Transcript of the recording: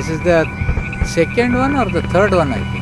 This is the second one or the third one, I think.